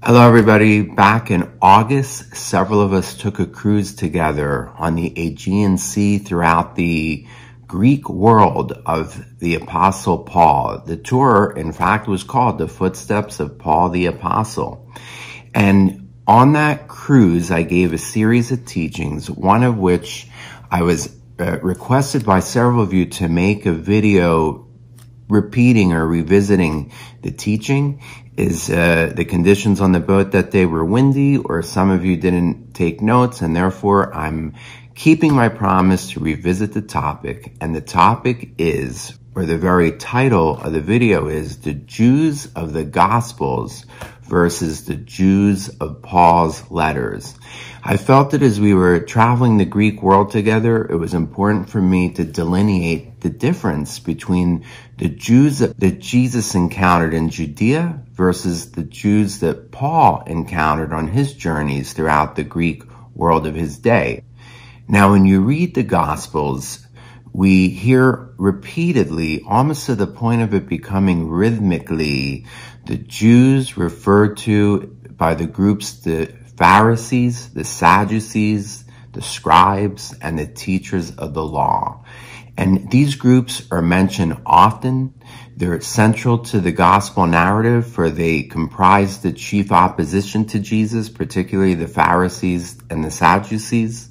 Hello, everybody. Back in August, several of us took a cruise together on the Aegean Sea throughout the Greek world of the Apostle Paul. The tour, in fact, was called The Footsteps of Paul the Apostle. And on that cruise, I gave a series of teachings, one of which I was uh, requested by several of you to make a video repeating or revisiting the teaching is uh, the conditions on the boat that day were windy or some of you didn't take notes and therefore I'm keeping my promise to revisit the topic. And the topic is or the very title of the video is the Jews of the Gospels versus the Jews of Paul's letters. I felt that as we were traveling the Greek world together, it was important for me to delineate the difference between the Jews that Jesus encountered in Judea versus the Jews that Paul encountered on his journeys throughout the Greek world of his day. Now, when you read the Gospels, we hear repeatedly, almost to the point of it becoming rhythmically, the Jews referred to by the groups the Pharisees, the Sadducees, the scribes, and the teachers of the law. And these groups are mentioned often. They're central to the gospel narrative for they comprise the chief opposition to Jesus, particularly the Pharisees and the Sadducees.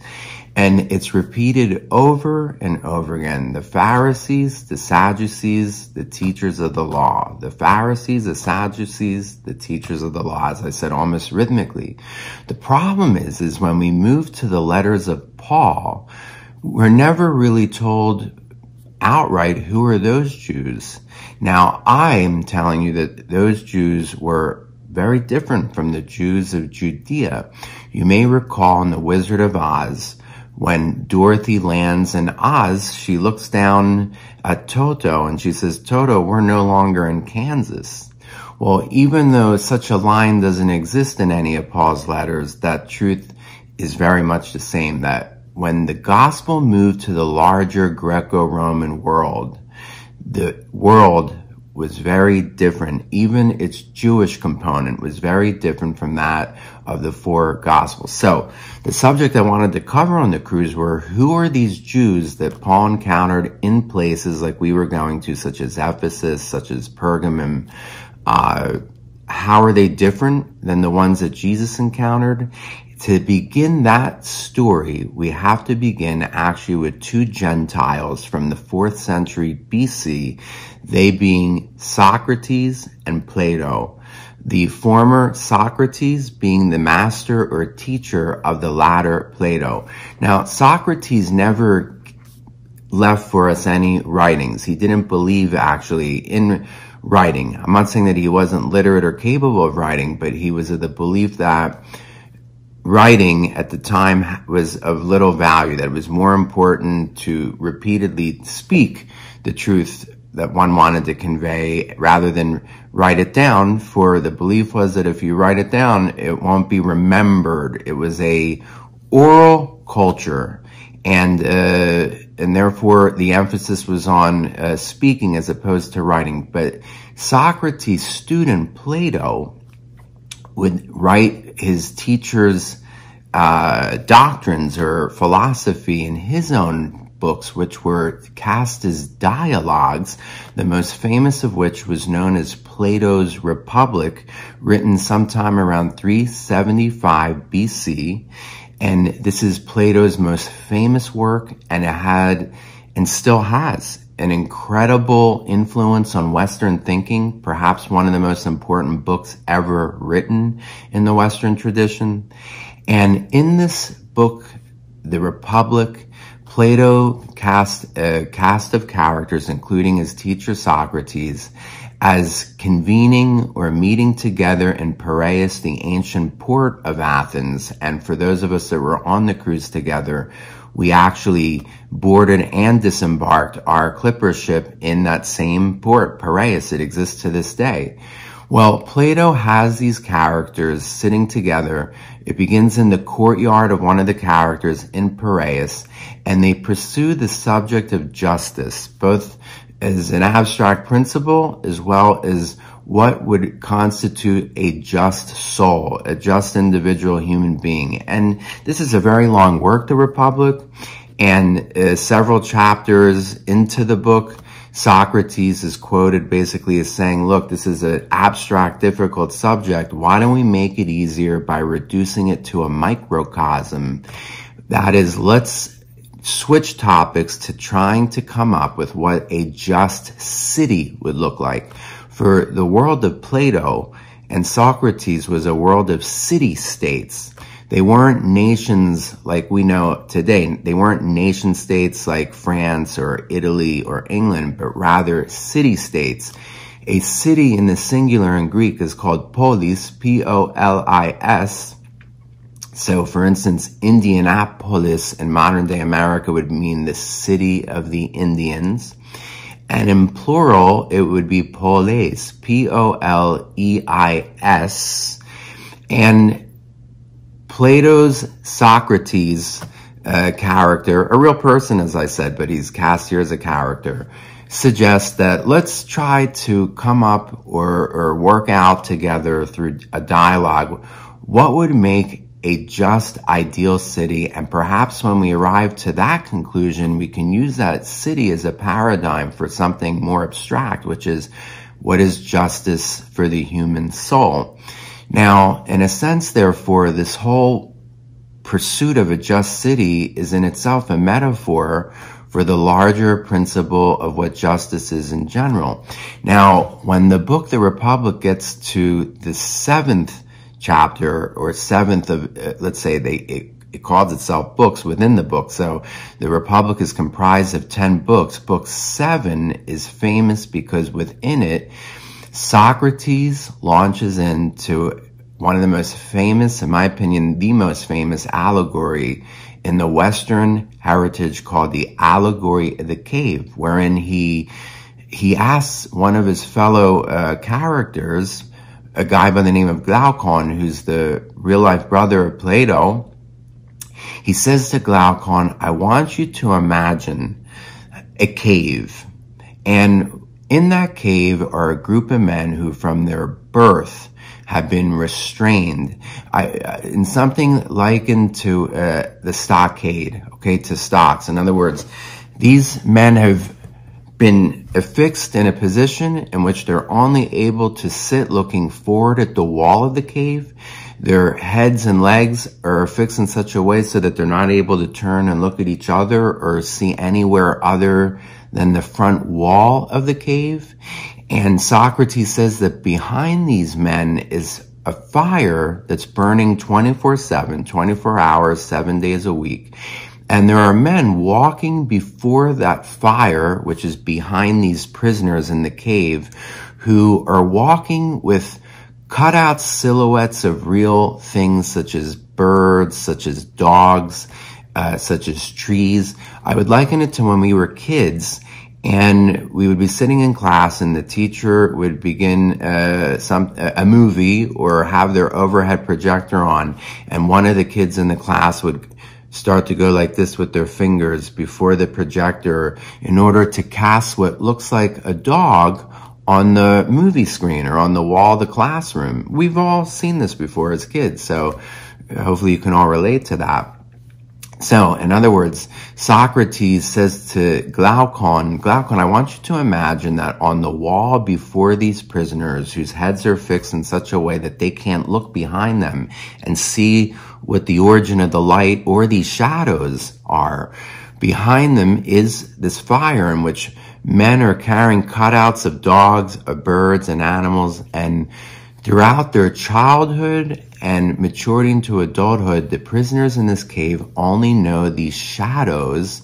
And it's repeated over and over again. The Pharisees, the Sadducees, the teachers of the law. The Pharisees, the Sadducees, the teachers of the law, as I said, almost rhythmically. The problem is, is when we move to the letters of Paul, we're never really told outright who are those Jews. Now, I'm telling you that those Jews were very different from the Jews of Judea. You may recall in The Wizard of Oz, when Dorothy lands in Oz, she looks down at Toto and she says, Toto, we're no longer in Kansas. Well, even though such a line doesn't exist in any of Paul's letters, that truth is very much the same, that when the gospel moved to the larger Greco-Roman world, the world was very different. Even its Jewish component was very different from that of the four Gospels. So the subject I wanted to cover on the cruise were who are these Jews that Paul encountered in places like we were going to, such as Ephesus, such as Pergamum, uh, how are they different than the ones that Jesus encountered? To begin that story, we have to begin actually with two Gentiles from the fourth century BC, they being Socrates and Plato. The former Socrates being the master or teacher of the latter Plato. Now, Socrates never left for us any writings. He didn't believe actually in writing. I'm not saying that he wasn't literate or capable of writing, but he was of the belief that writing at the time was of little value, that it was more important to repeatedly speak the truth that one wanted to convey rather than write it down for the belief was that if you write it down, it won't be remembered. It was a oral culture and uh, and therefore the emphasis was on uh, speaking as opposed to writing. But Socrates' student Plato would write his teacher's uh, doctrines or philosophy in his own books, which were cast as dialogues, the most famous of which was known as Plato's Republic, written sometime around 375 BC. And this is Plato's most famous work, and it had and still has an incredible influence on Western thinking, perhaps one of the most important books ever written in the Western tradition. And in this book, The Republic, Plato cast a cast of characters, including his teacher Socrates, as convening or meeting together in Piraeus, the ancient port of Athens. And for those of us that were on the cruise together, we actually boarded and disembarked our clipper ship in that same port, Piraeus. It exists to this day. Well, Plato has these characters sitting together. It begins in the courtyard of one of the characters in Piraeus, and they pursue the subject of justice, both as an abstract principle as well as what would constitute a just soul, a just individual human being. And this is a very long work, The Republic, and uh, several chapters into the book, Socrates is quoted basically as saying, look, this is an abstract, difficult subject. Why don't we make it easier by reducing it to a microcosm? That is, let's switch topics to trying to come up with what a just city would look like. For the world of Plato and Socrates was a world of city-states. They weren't nations like we know today. They weren't nation states like France or Italy or England, but rather city-states. A city in the singular in Greek is called polis, P-O-L-I-S, so, for instance, Indianapolis in modern day America would mean the city of the Indians. And in plural, it would be poleis, P-O-L-E-I-S. And Plato's Socrates uh, character, a real person, as I said, but he's cast here as a character, suggests that let's try to come up or, or work out together through a dialogue what would make a just ideal city. And perhaps when we arrive to that conclusion, we can use that city as a paradigm for something more abstract, which is what is justice for the human soul. Now, in a sense, therefore, this whole pursuit of a just city is in itself a metaphor for the larger principle of what justice is in general. Now, when the book The Republic gets to the seventh chapter or seventh of, uh, let's say they, it, it calls itself books within the book. So the Republic is comprised of 10 books. Book seven is famous because within it, Socrates launches into one of the most famous, in my opinion, the most famous allegory in the Western heritage called the allegory of the cave, wherein he, he asks one of his fellow uh, characters, a guy by the name of Glaucon, who's the real life brother of Plato, he says to Glaucon, I want you to imagine a cave. And in that cave are a group of men who from their birth have been restrained I, in something likened to uh, the stockade, okay, to stocks. In other words, these men have been affixed in a position in which they're only able to sit looking forward at the wall of the cave. Their heads and legs are affixed in such a way so that they're not able to turn and look at each other or see anywhere other than the front wall of the cave. And Socrates says that behind these men is a fire that's burning 24-7, 24 hours, seven days a week. And there are men walking before that fire, which is behind these prisoners in the cave, who are walking with cutout silhouettes of real things such as birds, such as dogs, uh, such as trees. I would liken it to when we were kids and we would be sitting in class and the teacher would begin uh, some a movie or have their overhead projector on and one of the kids in the class would start to go like this with their fingers before the projector in order to cast what looks like a dog on the movie screen or on the wall of the classroom. We've all seen this before as kids, so hopefully you can all relate to that. So, in other words, Socrates says to Glaucon, Glaucon, I want you to imagine that on the wall before these prisoners whose heads are fixed in such a way that they can't look behind them and see what the origin of the light or these shadows are, behind them is this fire in which men are carrying cutouts of dogs, of birds and animals and Throughout their childhood and maturity into adulthood, the prisoners in this cave only know these shadows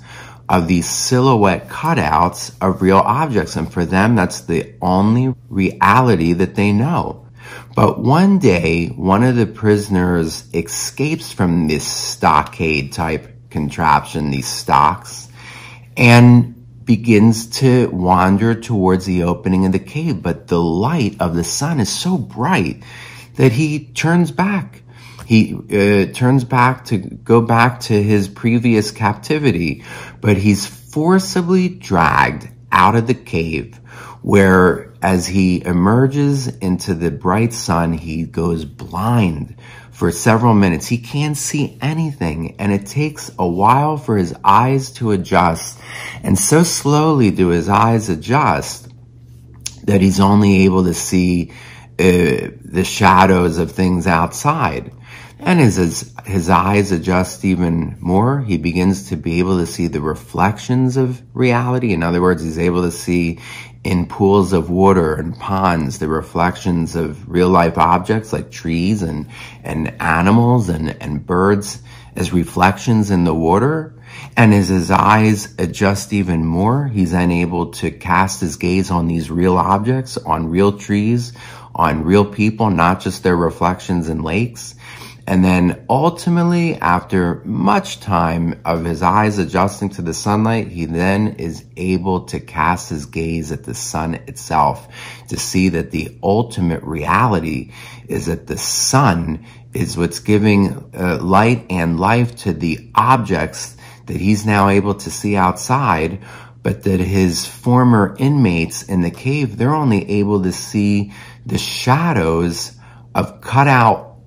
of these silhouette cutouts of real objects. And for them, that's the only reality that they know. But one day, one of the prisoners escapes from this stockade type contraption, these stocks, and begins to wander towards the opening of the cave, but the light of the sun is so bright that he turns back. He uh, turns back to go back to his previous captivity, but he's forcibly dragged out of the cave where as he emerges into the bright sun, he goes blind for several minutes. He can't see anything and it takes a while for his eyes to adjust. And so slowly do his eyes adjust that he's only able to see uh, the shadows of things outside. And as his, his eyes adjust even more, he begins to be able to see the reflections of reality. In other words, he's able to see in pools of water and ponds the reflections of real life objects like trees and, and animals and, and birds as reflections in the water. And as his eyes adjust even more, he's then able to cast his gaze on these real objects, on real trees, on real people, not just their reflections in lakes. And then ultimately, after much time of his eyes adjusting to the sunlight, he then is able to cast his gaze at the sun itself to see that the ultimate reality is that the sun is what's giving uh, light and life to the objects that he's now able to see outside, but that his former inmates in the cave, they're only able to see the shadows of cutout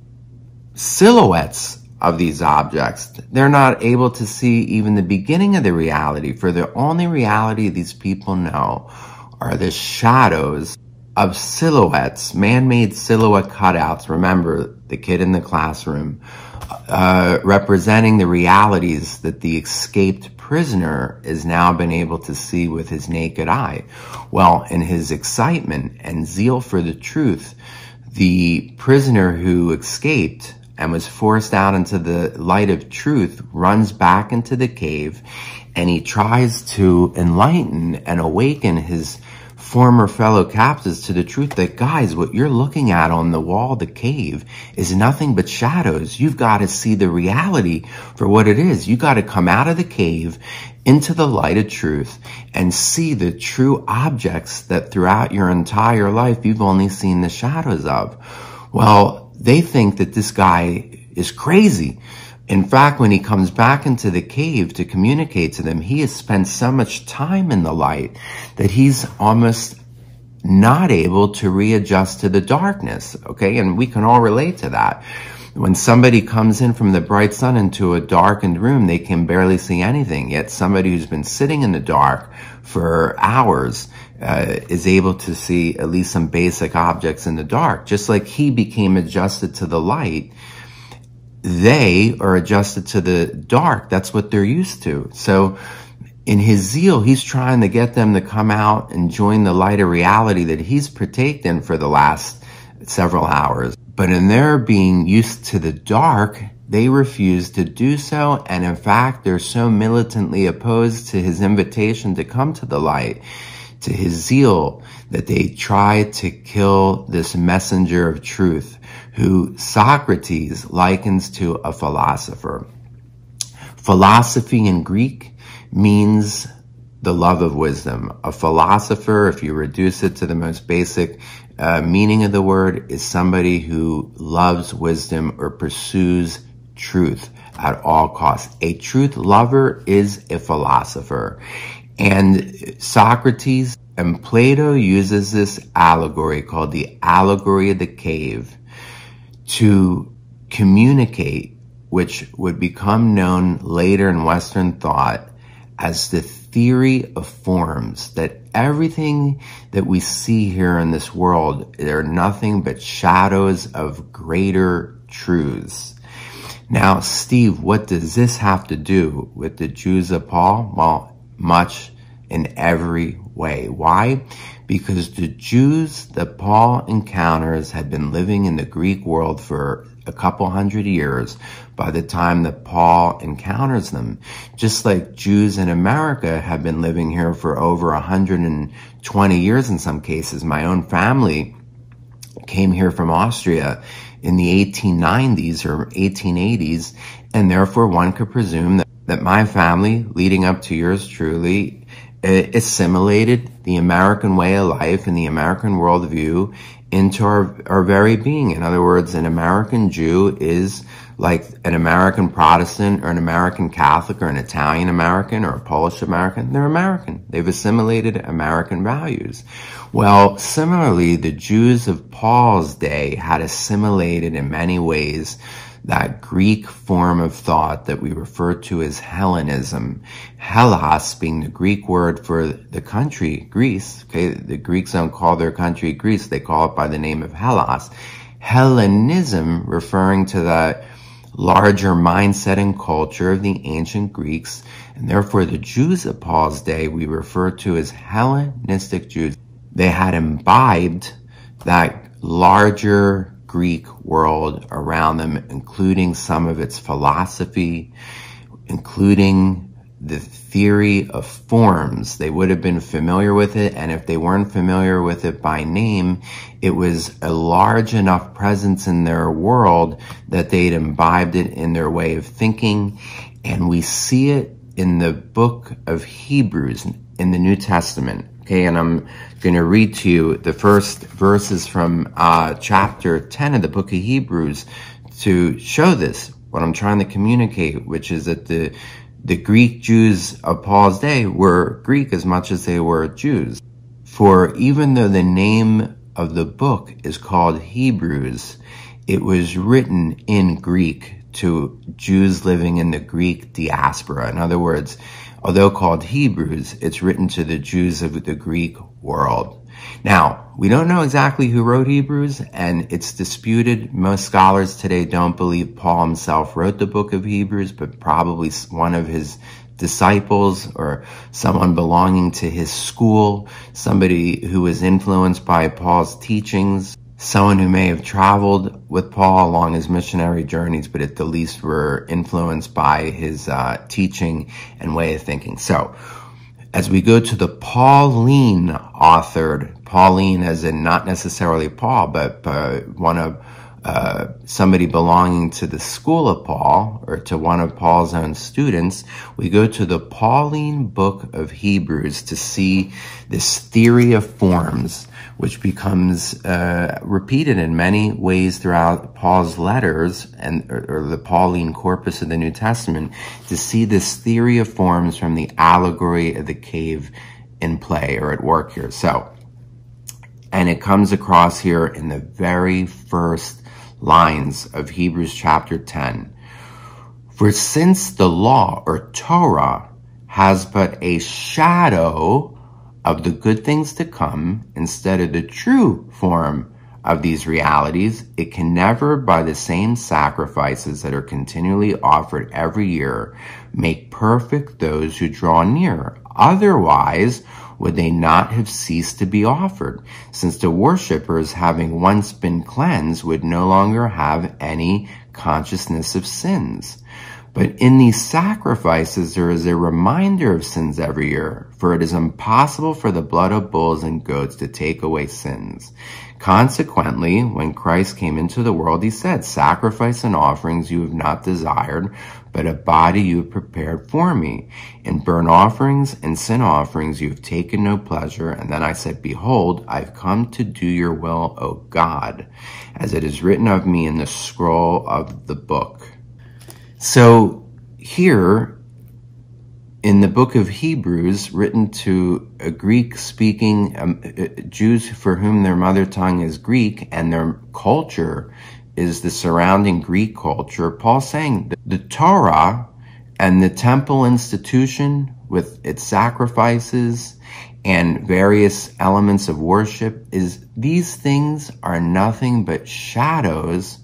silhouettes of these objects. They're not able to see even the beginning of the reality, for the only reality these people know are the shadows of silhouettes, man-made silhouette cutouts. Remember, the kid in the classroom, uh, representing the realities that the escaped prisoner has now been able to see with his naked eye. Well, in his excitement and zeal for the truth, the prisoner who escaped and was forced out into the light of truth runs back into the cave and he tries to enlighten and awaken his former fellow captives to the truth that guys, what you're looking at on the wall the cave is nothing but shadows. You've got to see the reality for what it is. You got to come out of the cave into the light of truth and see the true objects that throughout your entire life you've only seen the shadows of. Well, they think that this guy is crazy. In fact, when he comes back into the cave to communicate to them, he has spent so much time in the light that he's almost not able to readjust to the darkness. Okay. And we can all relate to that. When somebody comes in from the bright sun into a darkened room, they can barely see anything. Yet somebody who's been sitting in the dark for hours uh, is able to see at least some basic objects in the dark. Just like he became adjusted to the light, they are adjusted to the dark. That's what they're used to. So in his zeal, he's trying to get them to come out and join the light of reality that he's partaken in for the last several hours. But in their being used to the dark, they refuse to do so. And in fact, they're so militantly opposed to his invitation to come to the light to his zeal that they try to kill this messenger of truth who Socrates likens to a philosopher. Philosophy in Greek means the love of wisdom. A philosopher, if you reduce it to the most basic uh, meaning of the word, is somebody who loves wisdom or pursues truth at all costs. A truth lover is a philosopher. And Socrates and Plato uses this allegory called the allegory of the cave to communicate, which would become known later in Western thought as the theory of forms, that everything that we see here in this world, they're nothing but shadows of greater truths. Now, Steve, what does this have to do with the Jews of Paul? Well, much in every way. Why? Because the Jews that Paul encounters had been living in the Greek world for a couple hundred years by the time that Paul encounters them. Just like Jews in America have been living here for over 120 years in some cases. My own family came here from Austria in the 1890s or 1880s, and therefore one could presume that that my family, leading up to yours truly, Uh, assimilated the American way of life and the American worldview into our, our very being. In other words, an American Jew is like an American Protestant or an American Catholic or an Italian American or a Polish American. They're American. They've assimilated American values. Well, similarly, the Jews of Paul's day had assimilated in many ways that Greek form of thought that we refer to as Hellenism. Hellas being the Greek word for the country, Greece. Okay, the Greeks don't call their country Greece, they call it by the name of Hellas. Hellenism referring to that larger mindset and culture of the ancient Greeks, and therefore the Jews of Paul's day we refer to as Hellenistic Jews. They had imbibed that larger Greek world around them, including some of its philosophy, including the theory of forms. They would have been familiar with it, and if they weren't familiar with it by name, it was a large enough presence in their world that they'd imbibed it in their way of thinking. And we see it in the book of Hebrews in the New Testament. Okay, and I'm going to read to you the first verses from uh, chapter 10 of the book of Hebrews to show this, what I'm trying to communicate, which is that the the Greek Jews of Paul's day were Greek as much as they were Jews. For even though the name of the book is called Hebrews, it was written in Greek to Jews living in the Greek diaspora. In other words, although called Hebrews, it's written to the Jews of the Greek world. Now, we don't know exactly who wrote Hebrews, and it's disputed. Most scholars today don't believe Paul himself wrote the book of Hebrews, but probably one of his disciples or someone belonging to his school, somebody who was influenced by Paul's teachings, someone who may have traveled with Paul along his missionary journeys, but at the least were influenced by his uh, teaching and way of thinking. So, as we go to the Pauline authored, Pauline as in not necessarily Paul, but uh, one of uh, somebody belonging to the school of Paul or to one of Paul's own students, we go to the Pauline book of Hebrews to see this theory of forms which becomes uh, repeated in many ways throughout Paul's letters and or, or, the Pauline corpus of the New Testament to see this theory of forms from the allegory of the cave in play or at work here. So, and it comes across here in the very first lines of Hebrews chapter 10. For since the law or Torah has but a shadow of the good things to come instead of the true form of these realities, it can never, by the same sacrifices that are continually offered every year, make perfect those who draw near. Otherwise, would they not have ceased to be offered, since the worshippers, having once been cleansed, would no longer have any consciousness of sins. But in these sacrifices, there is a reminder of sins every year, for it is impossible for the blood of bulls and goats to take away sins. Consequently, when Christ came into the world, he said, Sacrifice and offerings you have not desired, but a body you have prepared for me. In burnt offerings and sin offerings you have taken no pleasure. And then I said, Behold, I've come to do your will, O God, as it is written of me in the scroll of the book. So here in the book of Hebrews, written to a Greek speaking um, uh, Jews for whom their mother tongue is Greek and their culture is the surrounding Greek culture, Paul's saying the Torah and the temple institution with its sacrifices and various elements of worship is these things are nothing but shadows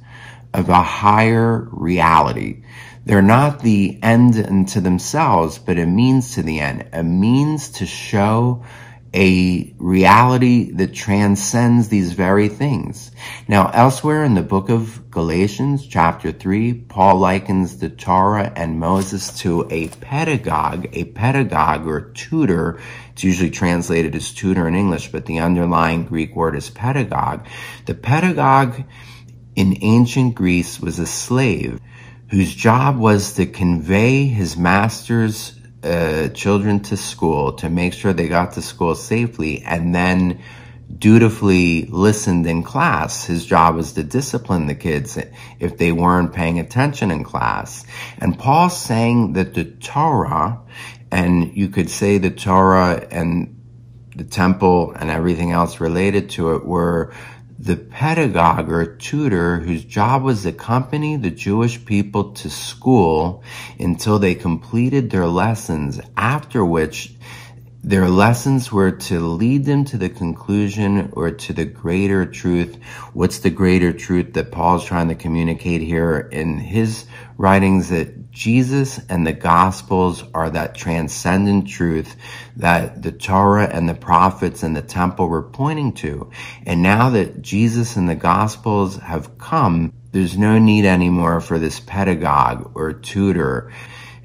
of a higher reality. They're not the end unto themselves, but a means to the end, a means to show a reality that transcends these very things. Now, elsewhere in the book of Galatians, chapter 3, Paul likens the Torah and Moses to a pedagogue, a pedagogue or tutor. It's usually translated as tutor in English, but the underlying Greek word is pedagogue. The pedagogue in ancient Greece was a slave whose job was to convey his master's uh, children to school to make sure they got to school safely and then dutifully listened in class. His job was to discipline the kids if they weren't paying attention in class. And Paul's saying that the Torah, and you could say the Torah and the temple and everything else related to it were the pedagogue or tutor whose job was to accompany the Jewish people to school until they completed their lessons, after which their lessons were to lead them to the conclusion or to the greater truth. What's the greater truth that Paul's trying to communicate here in his writings that Jesus and the Gospels are that transcendent truth that the Torah and the prophets and the temple were pointing to. And now that Jesus and the Gospels have come, there's no need anymore for this pedagogue or tutor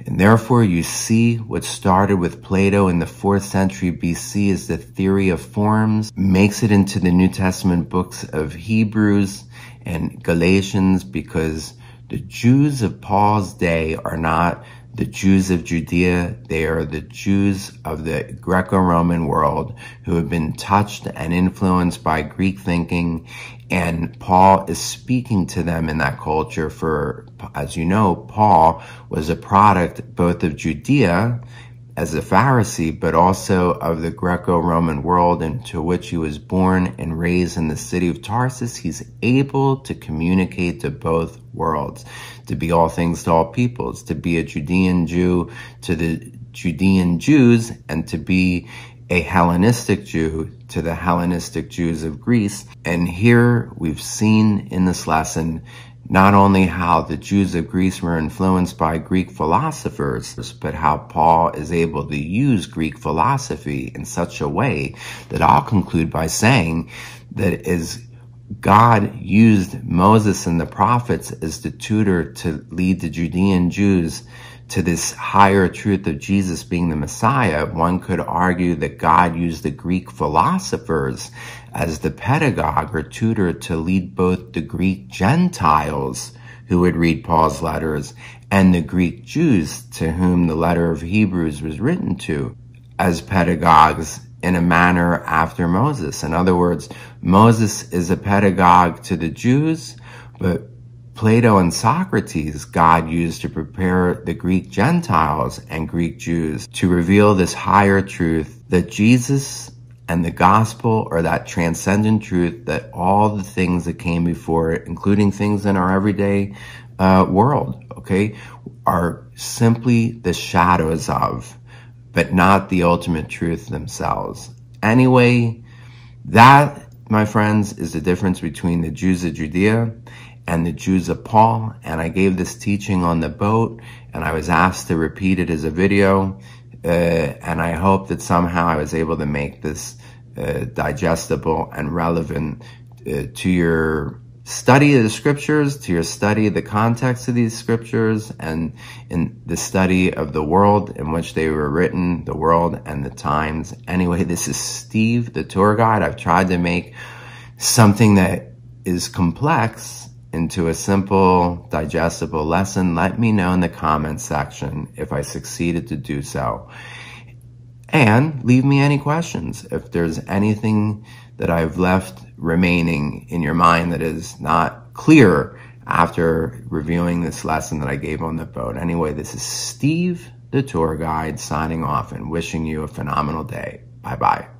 and therefore you see what started with Plato in the 4th century BC as the theory of forms, makes it into the New Testament books of Hebrews and Galatians because the Jews of Paul's day are not the Jews of Judea. They are the Jews of the Greco-Roman world who have been touched and influenced by Greek thinking. And Paul is speaking to them in that culture for, as you know, Paul was a product both of Judea as a Pharisee, but also of the Greco-Roman world into which he was born and raised in the city of Tarsus. He's able to communicate to both worlds, to be all things to all peoples, to be a Judean Jew to the Judean Jews, and to be a Hellenistic Jew to the Hellenistic Jews of Greece. And here we've seen in this lesson not only how the Jews of Greece were influenced by Greek philosophers, but how Paul is able to use Greek philosophy in such a way that I'll conclude by saying that as God used Moses and the prophets as the tutor to lead the Judean Jews to this higher truth of Jesus being the Messiah, one could argue that God used the Greek philosophers as the pedagogue or tutor to lead both the Greek Gentiles who would read Paul's letters and the Greek Jews to whom the letter of Hebrews was written to as pedagogues in a manner after Moses. In other words, Moses is a pedagogue to the Jews, but Plato and Socrates, God used to prepare the Greek Gentiles and Greek Jews to reveal this higher truth that Jesus and the gospel are that transcendent truth that all the things that came before it, including things in our everyday uh, world, okay, are simply the shadows of, but not the ultimate truth themselves. Anyway, that, my friends, is the difference between the Jews of Judea and the Jews of Paul. And I gave this teaching on the boat and I was asked to repeat it as a video. Uh, and I hope that somehow I was able to make this uh, digestible and relevant uh, to your study of the scriptures, to your study of the context of these scriptures, and in the study of the world in which they were written, the world and the times. Anyway, this is Steve, the tour guide. I've tried to make something that is complex into a simple, digestible lesson, let me know in the comments section if I succeeded to do so. And leave me any questions. If there's anything that I've left remaining in your mind that is not clear after reviewing this lesson that I gave on the boat. Anyway, this is Steve, the tour guide, signing off and wishing you a phenomenal day. Bye-bye.